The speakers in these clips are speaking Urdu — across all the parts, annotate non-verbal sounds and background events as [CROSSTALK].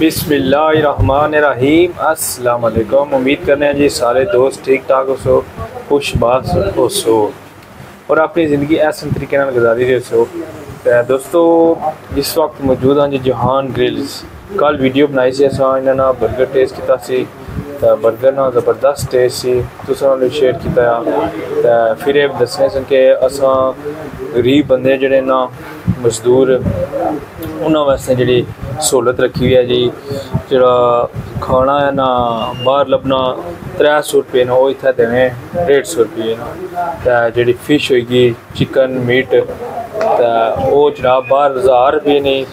بسم اللہ الرحمن الرحیم۔ السلام علیکم۔ امید کرنے ہیں جی سارے دوست ٹھیک ٹھاک ہو سو، خوش بات ہو سو۔ اور اپنی زندگی ایسے طریقے نال گزاری رہے سو۔ دوستو اس وقت موجود ہیں جی جہان گرلز، کل ویڈیو بنائی سی اساں انہاں برگر ٹیسٹ کیتا سی۔ تے برگر نال زبردست ٹیسٹ سی۔ تساں نال شیئر کیتا تے پھر یہ دسنے سن کہ اساں غریب بندے جڑے نا مزدور، انہاں واسطے جڑی سہولت رکھی ہوئی ہے جی جڑا کھانا ہے نا باہر لبنا ترے سو روپے نا وہ اتنے دینے ڈیڑھ سو روپے نا جڑی فش ہوئے گی چکن میٹ تے جناب باہر ہزار روپے نہیں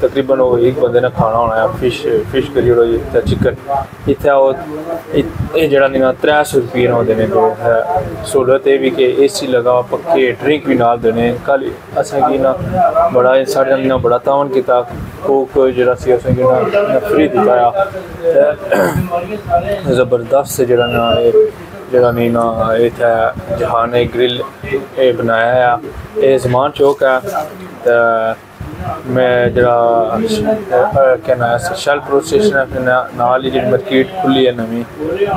تقریباً وہ ایک بندے نے کھانا ہونا ہے فش فش کری ہوئی تے چکن اتنے وہ یہ جڑا نہیں ترے سو روپے نا دینے پہ سہولت یہ بھی کہ اے سی لگا پکے ڈرنک بھی نال دینے کل اساں کی نا بڑا ساڑھے نال بڑا تعاون کیتا جڑا سی اساں کی نا فری زبردست جڑا نا جڑا نہیں نا اتنے جہان گرل یہ بنایا ہے۔ یہ زمان چوک ہے۔ تے میں جڑا کیا نام ہے شیل ہے نال ہی جڑی مارکیٹ کھلی ہے نویں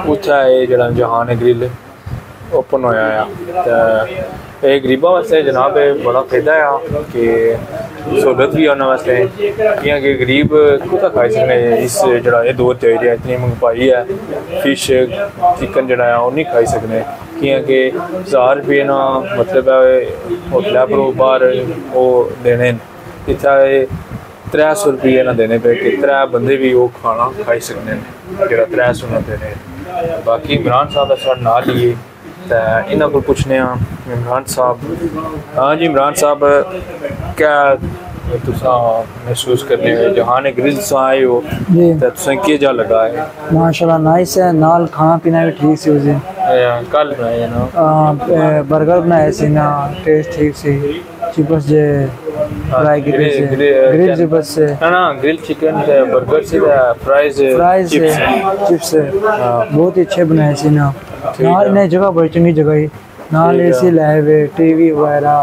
اتھے یہ جڑا جہان گرل اوپن ہویا ہے۔ تے یہ غریباں واسطے جناب بڑا فائدہ ہے کہ سہولت بھی انہوں واسطے کیونکہ غریب کتا کھائی سکنے اس جڑا یہ دور تے ہے اتنی منگپائی ہے فش چکن جڑا ہے وہ نہیں کھائی سکنے کیونکہ ہزار روپے نا مطلب ہے ہوٹل پر باہر وہ دینے اتنے ترے سو روپیے نہ دینے پہ کہ ترے بندے بھی وہ کھانا کھائی سکتے ہیں جڑا ترے سو نہ دینے باقی عمران صاحب سر نہ لیے تے انہاں کو پوچھنے ہاں عمران صاحب ہاں جی عمران صاحب کیا تساں محسوس کرنے ہوئے گرل سے آئے ہو جی۔ تے تساں کی جا لگا ہے؟ ماشاءاللہ نائس ہے نال کھانا پینا بھی ٹھیک سی اسے کل بنائے نا؟ برگر بنائے سی نا ٹیسٹ ٹھیک سی۔ چپس جے فرائی گرل چپس سے۔ نا گرل چکن تے برگر فرائز فرائز چپس۔ سے۔ بہت ہی اچھے بنائے سی نا۔ نال۔ نے جگہ بڑی چنگی جگہ ہی نال اے۔ سی لائے ہوئے ٹی وی وغیرہ۔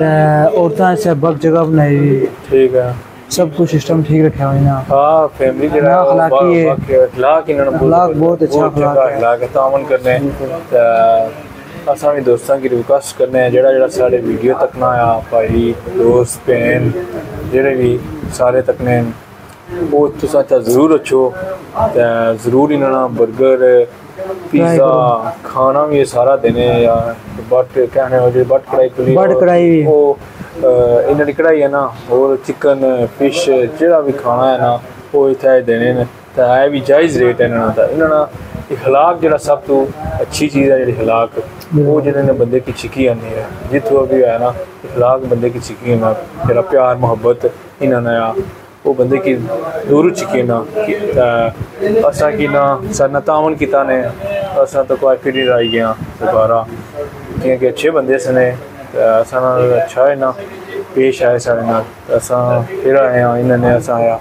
بک جگہ بنائی ہوئی۔ ٹھیک ہے۔ سب کچھ سسٹم ٹھیک رکھا ہوئی نا۔ ہاں فیملی جڑا اخلاقی ہے۔ اخلاق انہاں نے اخلاق بہت اچھا اخلاق ہے۔ اخلاق تعاون کرنے۔ اساں بھی دوستاں کی ریکویسٹ کرنے جڑا جڑا سارے ویڈیو تکنا آیا بھائی دوست بہن جڑے بھی سارے تکنے وہ تساں ضرور اچھو۔ ضرور انہاں برگر پیزا کھانا بھی سارا بٹ کہنے ہو بٹ کڑائی کلی بٹ کڑائی بھی۔ وہ انہاں دی کڑائی ہے نا اور چکن فش جڑا بھی کھانا ہے نا وہ دینے نے تے ہے بھی جائز ریٹ ہے انہاں دا اخلاق جڑا سب تو اچھی چیز ہے جڑی اخلاق وہ جنہوں نے بندے کی چکی آنی ہے بھی ہے نا اخلاق بندے کی چکی نا جڑا پیار محبت انہاں نے وہ بندے کی دور چکی نا اساں کی نا سر تعاون کیتا نے اساں تو کوئی پھر نہیں آئی گیا دوبارہ۔ کیونکہ اچھے بندے سنے اساں نال اچھا ہے نا، پیش آئے سارے نال۔ اساں پھر آئے ہاں انہوں نے اساں آیا،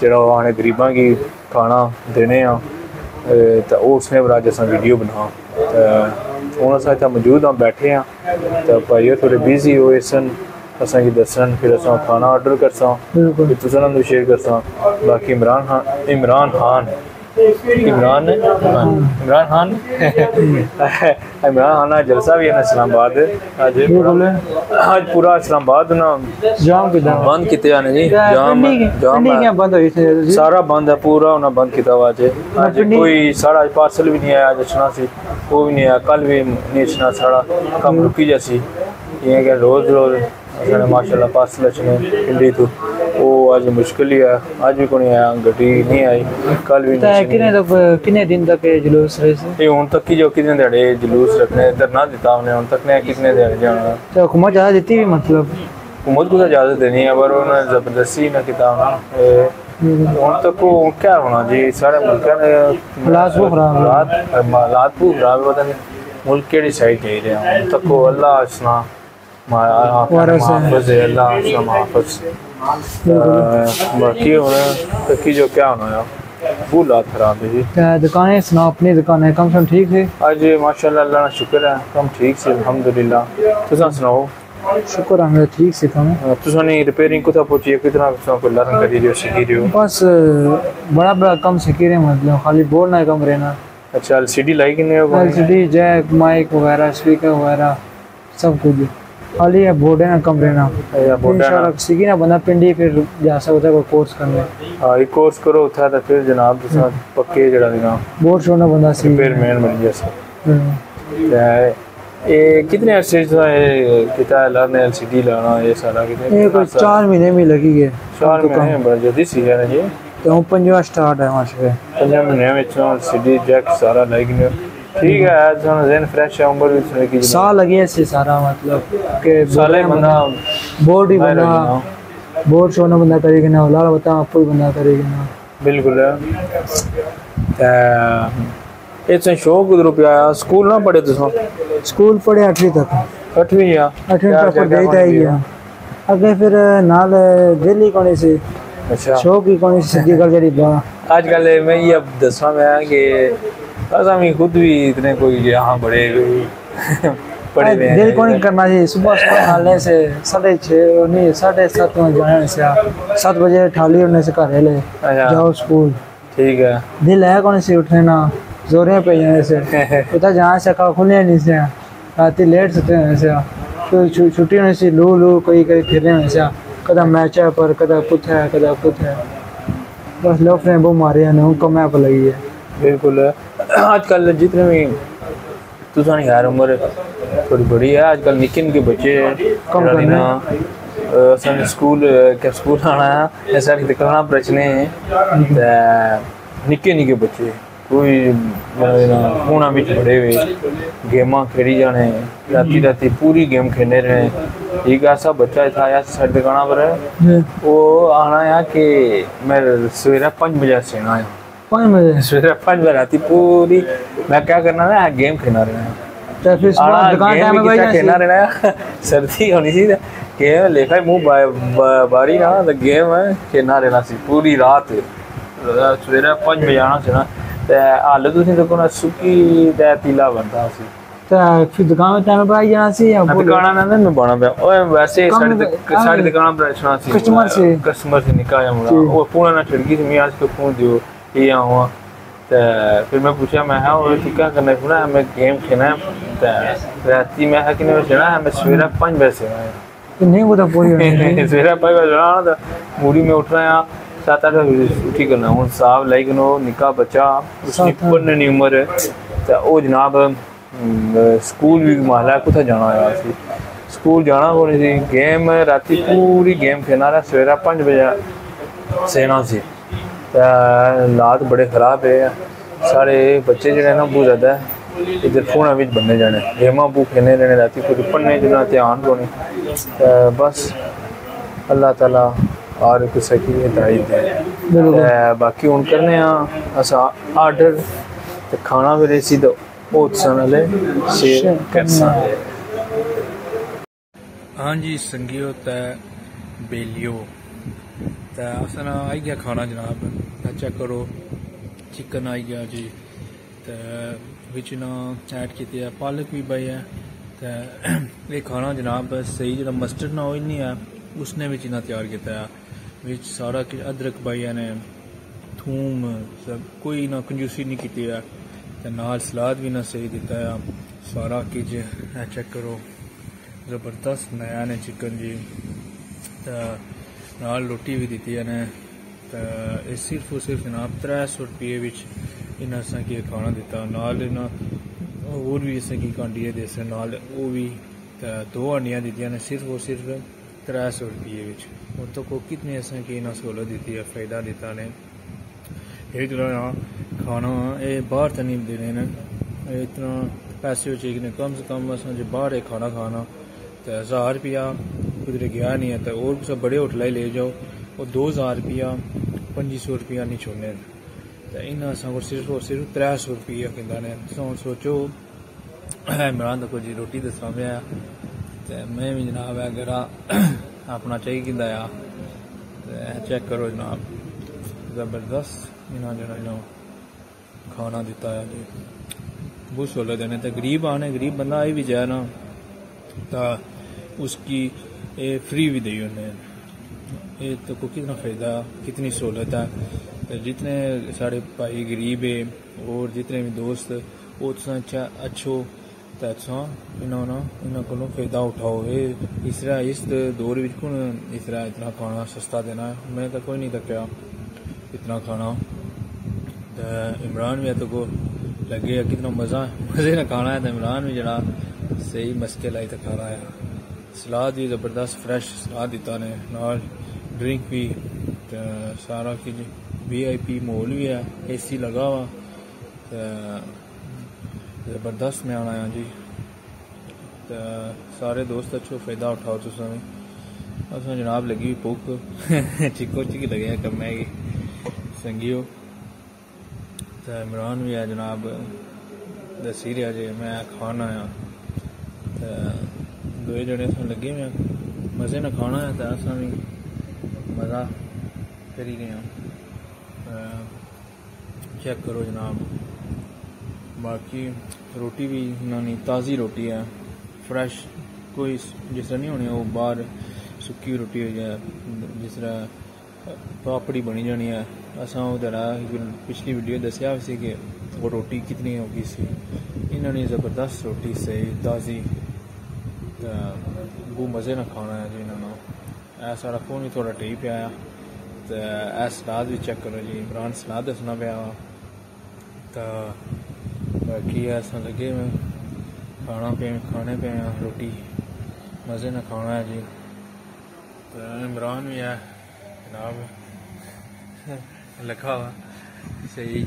جڑا وہ آنے غریباں کی کھانا دینے ہاں۔ تو وہ اس نے براج اساں ویڈیو بنا ہوں اساں اتنا موجود ہاں بیٹھے ہاں۔ تو بھائی تھوڑے بزی ہوئے سن۔ اساں کی دسن پھر اساں کھانا آرڈر کرساں بالکل۔ پھر تساں نال شیئر کرساں۔ باقی عمران خان عمران خان۔ عمران عمران خان عمران خان جلسہ بھی ہے نا اسلام آباد بالکل آج پورا اسلام آباد نا جام کے دام بند کیتے آنے جی۔ جام جام بند ہوئی تھی سارا بند ہے پورا انہیں بند کیتا ہوا اج اج پنڈی- کوئی سارا پارسل بھی نہیں آیا اج اچھنا سی۔ وہ بھی نہیں آیا۔ کل بھی نہیں اچھنا سارا کم رکی جیسی یہ کہ روز روز اساں نے ماشاءاللہ پارسل اچھنے پنڈی تو۔ وہ اج مشکل ہی ہے۔ اج بھی کوئی نہیں آیا گڈی نہیں آئی۔ کل بھی نہیں۔ تک کنے دن تک جلوس رہے سے یہ ہوں تک کی جو کتنے دیڑے جلوس رکھنے دھرنا دیتا ہم نے ہوں تک نے کتنے دیڑے جانا۔ تے حکومت زیادہ دیتی بھی مطلب؟ حکومت کو تو اجازت دینی ہے پر انہوں نے زبردستی نہ کیتا ہونا۔ ہوں تک وہ کیا ہونا جی؟ سارے ملک نے حالات بہت خراب ہیں۔ حالات بہت خراب پتہ نہیں ملک کیڑی سائڈ جائی رہے ہیں ہوں تک وہ اللہ اسنا وارث ہے۔ محافظ ہے اللہ اسنا محافظ۔ باقی ہونا تکی جو کیا ہونا ہے؟ بہت حالات خراب ہے جی۔ تے دکانیں؟ سنا اپنی دکانیں۔ کم سے کم ٹھیک ہے اج ماشاءاللہ اللہ کا شکر ہے کم ٹھیک سے الحمدللہ۔ تساں سناؤ۔ شکر ہمیں ٹھیک سے تھا تساں نے ریپیئرنگ کو تھا پہنچی ہے؟ کتنا تساں کو لرن کری رہی ہو سکی رہی ہو؟ بس بڑا بڑا کم سکی رہے مطلب خالی بولنا ہے کم رہنا۔ اچھا ایل سی ڈی لائی کنے ہو L C D jack mic وغیرہ اسپیکر وغیرہ سب کچھ۔ خالی ہے بورڈ ہے نا کم رہنا یا انشاءاللہ سیکھی نا بندہ پنڈی پھر جا سکتا ہے کوئی کورس کرنے ہاں ایک کورس کرو اتھا تا پھر جناب تساں پکے جڑا دینا بورڈ چھوڑنا بندہ سی ریپیئر مین بن گیا سا یہ کتنے عرصے سے یہ کتا ہے لرن ایل سی ڈی لانا یہ سارا کتنے یہ کوئی چار مہینے میں لگی ہے چار مہینے بڑا جلدی سی ہے نا جی تو پنجواں سٹارٹ ہے ماشاء اللہ پنجا مہینے میں ایل سی ڈی جیک سارا لائی گنے ٹھیک ہے آج سن زین فریش ہے عمر بھی سنے کی سال لگی ہے سارا مطلب کہ سالے بندہ بورڈ ہی آ بورڈ چھوڑنا بندہ کرے گا نا لال بتا آپ کو بندہ کرے گا۔ نا بالکل یہ تو شوق ادھر پہ آیا سکول نہ پڑھے تو اسکول پڑھے اٹھویں تک۔ اٹھویں یا اٹھویں تک پڑھے تھا ہے اگے پھر نال دلی کونے سے اچھا۔ شوق ہی کونے سے سیدھی [LAUGHS] گل جڑی با۔ آج کل میں یہ اب دسا میں کہ اصا بھی خود بھی اتنے کوئی یہاں بڑے پڑھے ہوئے ہیں دل کو نہیں کرنا جی صبح صبح نالے سے ساڑھے چھ نہیں ساڑھے سات میں جانے سے سات بجے ٹھالی ہونے سے گھر لے جاؤ اسکول ٹھیک ہے دل ہے کون سے اٹھنے نا زوریں پہ جانے سے پتا جہاں سے کھا کھلے نہیں سے رات لیٹ ستے ہونے سے چھٹی ہونے سے لو لو کوئی کوئی پھرنے ہونے سے کدا میچ ہے پر کدا کچھ ہے کدا کچھ ہے بس لوگ نے وہ مارے ہیں ان کو میپ لگی ہے بالکل آج کل جتنے بھی تو سانی یار عمر تھوڑی بڑی ہے آج کل نکے نکے بچے کم کرنے۔ نا سن سکول کہ سکول آنا ہے؟ کہ کرنا پرچنے ہیں۔ نکے نکے بچے کوئی ہونا بھی بڑے ہوئے گیماں کھیلی جانے راتی راتی پوری گیم کھیلنے رہے ایک ایسا بچہ تھا آیا سائڈ دکانا پر۔ ہے جی وہ آنا ہے کہ میں سویرے پانچ بجے سے آیا پانچ بجے سویرے پانچ بجے آتی پوری میں کیا کرنا نا گیم کھیلنا رہنا کھیلنا سردی ہونی سی گیم لکھا ہے منہ با- با- باری نا تو گیم ہے کھیلنا رہنا سی پوری رات سویرے پانچ بجے آنا سی نا تے حال تسی دیکھو نا سکی تے تیلا بنتا سی تو پھر دکان میں ٹائم پہ آئی جانا سی یا بول- دکانا نہ میں بنا پیا اوے ویسے کم ساڈے دے- دک- ساڈے دکان پر رچنا سی کسٹمر سے؟ کسٹمر سے نکا یا مڑا۔ وہ فون نہ چھڑکی سی میں آج کو فون دیو یہ ہوا۔ تے پھر میں پوچھا میں ہاں وہ تو کیا کرنا ہے؟ پورا ہمیں گیم کھیلنا ہے۔ تے راتی میں ہے کہ نہیں چڑھنا ہے میں سویرے پانچ بجے سے نہیں وہ تو پوری ہے سویرے پانچ بجے چڑھنا تو موڑی میں اٹھنا ہے سات آٹھ بجے اٹھی کرنا۔ ہوں صاحب لائی کنو نکا بچہ۔ اس۔ پڑھنے نہیں عمر ہے۔ تے او جناب سکول بھی محلہ کتھا جانا ہوا سی۔ سکول جانا کونی سی گیم راتی پوری گیم کھیلنا رہا سویرے پانچ بجے سینا سی۔ حالات بڑے خراب ہے سارے بچے جڑے نا بہت زیادہ ادھر فون وچ بننے جانے گیماں بو کھیلنے رہنے راتی کوئی پڑھنے جنا دھیان کونی بس اللہ تعالی ہر کسے کی ہدایت دے باقی ہن کرنے ہاں اسا آرڈر تے کھانا بھی ریسی تو او تساں نالے شیئر کرساں ہاں جی سنگیو تے بیلیو تے اساں آئی گیا کھانا جناب چیک کرو چکن آئی گیا جی تے وچ نا ایڈ کیتی ہے پالک بھی پئی ہے تے یہ کھانا جناب صحیح جڑا مسٹرڈ نہ آئل نہیں ہے اس نے وچ نہ تیار کیتا ہے وچ سارا کچھ ادرک پائی نے تھوم سب کوئی نہ کنجوسی نہیں کیتی ہے تے نال سلاد بھی نہ صحیح دیتا ہے سارا کچھ چیک کرو زبردست نیا نے چکن جی تے نال روٹی بھی دیتی ہے نے تے یہ صرف اور صرف جناب ترے سو روپیے وچ انہاں اساں کی کھانا دیتا نال انہاں اور بھی اساں کی کانڈیاں دے سے نال او بھی تے دو ہانڈیاں دیتیاں نے صرف اور صرف ترے سو روپیے وچ اور تو کو کتنے اساں کی انہاں سہولت دیتی ہے فائدہ دیتا نے یہ جڑا کھانا یہ باہر تو نہیں دینے نے یہ اتنا پیسے ہو چاہیے کم سے کم اساں جو باہر کدھر گیا نہیں ہے تو اور کسی بڑے ہوٹل ہی لے جاؤ وہ دو ہزار روپیہ، پنجی سو روپیہ نہیں چھوڑنے تو انہیں اساں کو صرف اور صرف ترے سو روپیہ کہندا نے۔ تساں ہن سوچو عمران تو جی روٹی دے سامنے آیا۔ میں بھی جناب ہے گرا اپنا چاہیے کیندا آ چیک کرو جناب۔ زبردست انہاں جڑا انہاں کھانا دیتا ہے جی۔ بہت سہولت دینے تے غریب آنے، غریب بندہ آئی بھی جائے نا۔ تا اس کی فری بھی دی یہ تو کو کتنا فائدہ، کتنی سہولت ہے۔ جتنے سارے بھائی غریب ہے اور جتنے بھی دوست، وہ اچھا اچھو۔ تو اچھا انہوں کو فائدہ اٹھاؤ۔ اس طرح اس دور بھی کون اس طرح اتنا کھانا سستا دینا میں تو کوئی نہیں تکیا اتنا کھانا۔ عمران بھی تو کو لگے کتنا مزہ مزے نہ کھانا ہے تو عمران بھی جڑا صحیح مسکے لائی تو کھانا ہے۔ سلاد بھی زبردست فریش سلاد دیتا نے، نال ڈرنک بھی سارا کی وی آئی پی مول بھی ہے اے سی لگا ہوا زبردست میں آنا ہے جی۔ سارے دوست اچھو فائدہ اٹھاؤ تو سمیں جناب لگی ہوئی پوک [LAUGHS] چکو چکی لگے ہیں کم ہے سنگیو۔ تو عمران بھی ہے جناب، دسی رہا جی میں کھانا آیا دو جنے سن لگے میں مزے نہ کھانا ہے تو اصل بھی مزہ کری گیا چیک کرو جناب باقی روٹی بھی انہوں تازی روٹی ہے فریش کوئی جس طرح نہیں ہونی وہ باہر سکی روٹی ہو جائے جس طرح پاپڑی بنی جانی ہے اصا وہ پچھلی ویڈیو دسیا سی کہ وہ روٹی کتنی ہوگی سی انہوں نے زبردست روٹی سے تازی بو مزے نہ کھانا ہے جی انہوں نے۔ اے سارا فون بھی تھوڑا ٹھیک پیا تو اے سلاد بھی چیک کرو جی عمران سلاد دسنا پیا تو باقی ایسا لگے میں کھانا پہ کھانے پہ روٹی۔ مزے نہ کھانا ہے جی۔ تو عمران بھی ہے، جناب۔ لکھا ہوا صحیح۔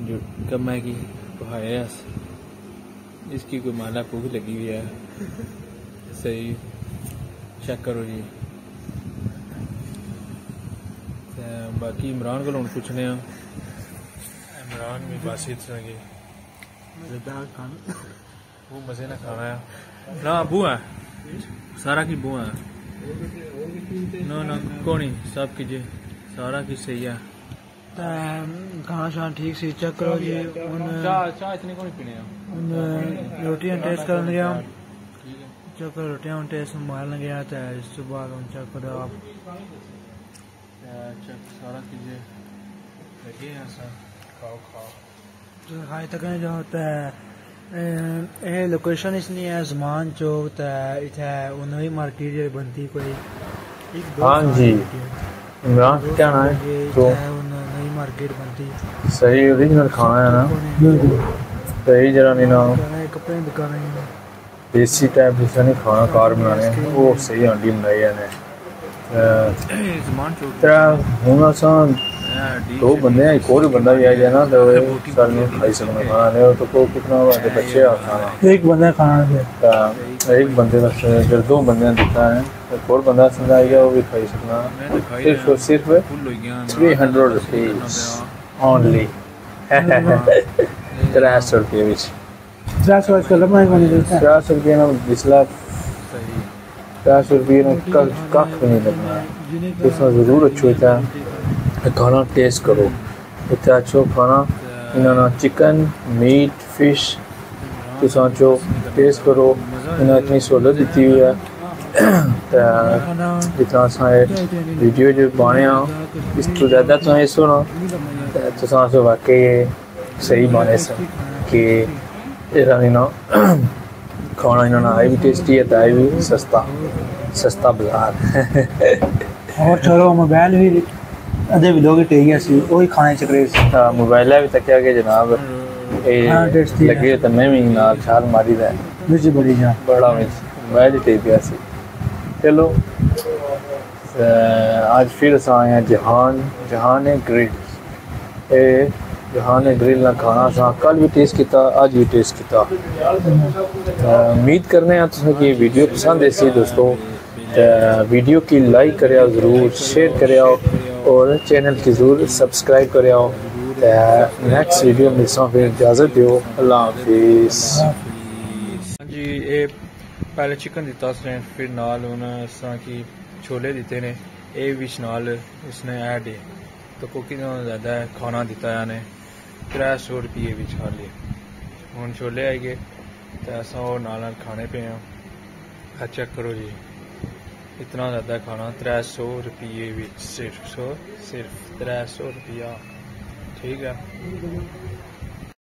جو کم ہے کی پہائے اس کی کوئی مالا بھوک لگی ہوئی ہے؟ صحیح. چیک کرو جی. باقی عمران کو پوچھنے ہیں. عمران بھی باسی طرح کی وہ مزے نہ کھانا ہے. نہ ابو ہے سارا کی بو ہے نہ نہ کونی سب کی جی. سارا کی صحیح ہے. کھانا شانا ٹھیک سی چیک کرو جی ہیں روٹیاں ٹیسٹ کر لیا چیک کرو روٹیاں ٹیسٹ مار گیا تو اس کے بعد چیک کرو آپ چیک سارا کیجیے لگے ہیں سر کھاؤ کھاؤ کھائے تک جو ہوتا ہے یہ لوکیشن اس لیے ہے زمان چوک تے اتنے نئی مارکیٹ بنتی کوئی ہاں جی عمران کیا نام ہے تو نئی مارکیٹ بنتی صحیح اوریجنل کھانا ہے نا صحیح جرا نہیں نا کپڑے دکان دیسی ٹائپ جس نہیں کھانا کار بنانے وہ صحیح ہانڈی بنائی ہے ہوں آسان دو بندے ہیں ایک اور بندہ بھی آ جائے نا تو سر نہیں کھائی سکنا کھانا نہیں تو کو کتنا بچے آ کھانا۔ ایک بندہ کھانا ایک بندے کا جب دو بندے دیتا ہے ایک اور بندہ سمجھ آئی گیا وہ بھی کھائی سکنا۔ صرف صرف تھری ہنڈریڈ روپیز اونلی ترہ سو روپئے بچ ترہ سو ترہ سو روپئے نا بسلا ترہ سو روپئے نا کھ بھی نہیں لگنا۔ اس میں ضرور اچھو ہوتا ہے کھانا ٹیسٹ کرو۔ اتنا اچھو کھانا انہوں چکن، میٹ، فش تو سانچو ٹیسٹ کرو انہوں اتنی سہولت دیتی ہوئی ہے۔ جتنا اساں ویڈیو جو بانے ہاں اس تو زیادہ تو یہ سونا تو سانچو واقعی صحیح بانے سن کہ ایران نا کھانا انہوں نے آئی بھی ٹیسٹی ہے تو آئی بھی سستا سستا بازار۔ اور چلو موبائل بھی ادھے بھی لوگ ٹیگیا سی وہی کھانے چکرے سی ہاں موبائل بھی تکیا کہ جناب لگے تو میں بھی نال چھال ماری دا مرچ بڑی جان بڑا مرچ موبائل ہی ٹیگیا سی چلو آج پھر اساں آئے ہیں جہان جہان گرل اے جہان گرل نہ کھانا سا کل بھی ٹیسٹ کیتا آج بھی ٹیسٹ کیتا امید کرنے ہیں تسیں کہ ویڈیو پسند ایسی دوستو ویڈیو کی لائک کرے ضرور شیئر کرے اور چینل کی ضرور سبسکرائب کرے نیکسٹ ویڈیو میں سا پھر اجازت دیو۔ اللہ حافظ۔ ہاں جی اے پہلے چکن دیتا اس نے، پھر نال انہوں اس طرح کی چھولے دیتے نے۔ اے وچ نال اس نے ایڈ ہے۔ تو کو کتنا زیادہ ہے کھانا دیتا ہے یعنی ترہ سو روپیے بھی کھا لیے ہوں چھولے آئی گئے تو ایسا وہ نال نال کھانے پہ ہیں۔ چیک کرو جی۔ اتنا زیادہ کھانا تر سو روپیے صرف سو صرف تر سو روپیہ۔ ٹھیک ہے؟